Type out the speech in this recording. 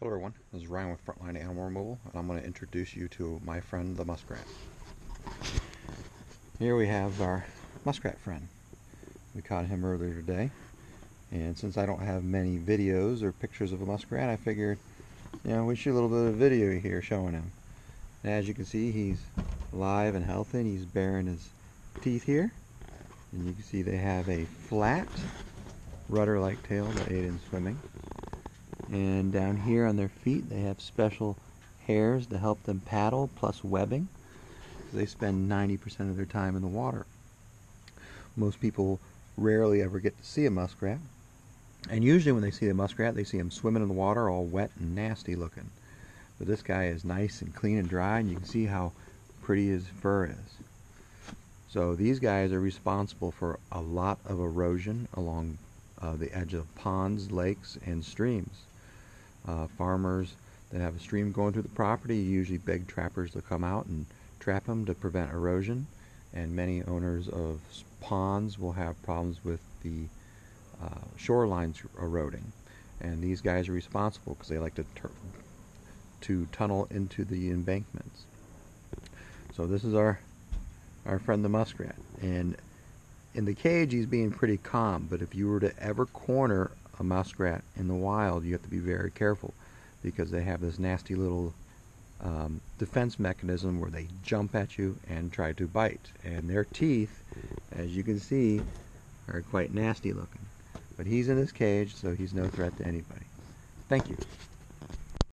Hello everyone, this is Ryan with Frontline Animal Removal and I'm going to introduce you to my friend the muskrat. Here we have our muskrat friend. We caught him earlier today and since I don't have many videos or pictures of a muskrat I figured you know we shoot a little bit of video here showing him. And as you can see he's alive and healthy and he's baring his teeth here and you can see they have a flat rudder like tail that aid in swimming and down here on their feet they have special hairs to help them paddle plus webbing. They spend 90% of their time in the water. Most people rarely ever get to see a muskrat. And usually when they see a muskrat they see him swimming in the water all wet and nasty looking. But this guy is nice and clean and dry and you can see how pretty his fur is. So these guys are responsible for a lot of erosion along uh, the edge of ponds, lakes, and streams. Uh, farmers that have a stream going through the property usually beg trappers to come out and trap them to prevent erosion. And many owners of ponds will have problems with the uh, shorelines eroding. And these guys are responsible because they like to to tunnel into the embankments. So this is our our friend the muskrat. And in the cage he's being pretty calm, but if you were to ever corner a muskrat in the wild, you have to be very careful because they have this nasty little um, defense mechanism where they jump at you and try to bite. And their teeth, as you can see, are quite nasty looking. But he's in his cage, so he's no threat to anybody. Thank you.